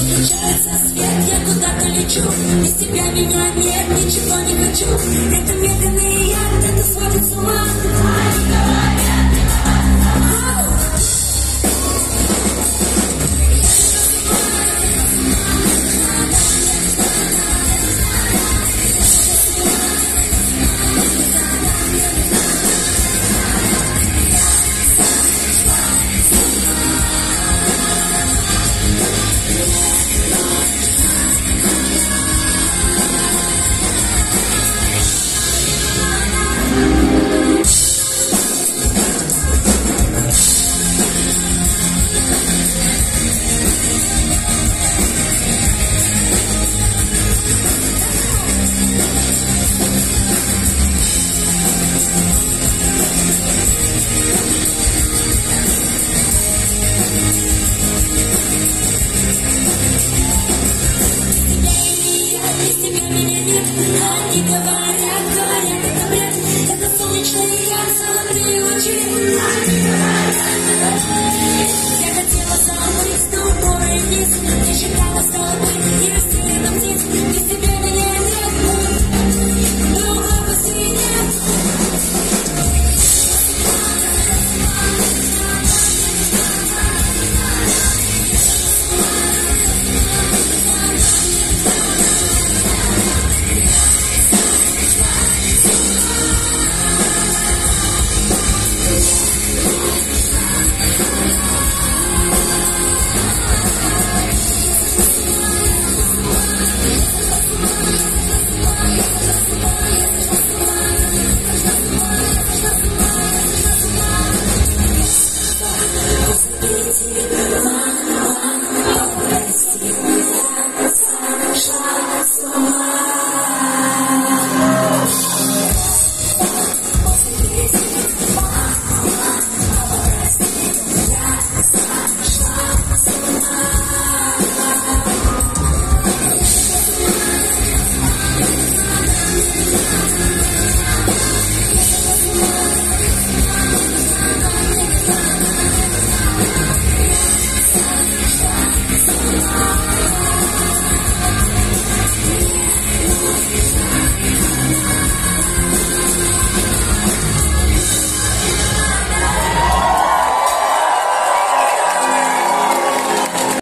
Включается свет, я куда-то лечу Без тебя меня нет, ничего не хочу Это медленный яд, это сводит с ума. Ты моя Я хотела забыть, но море не сидит, не считала, что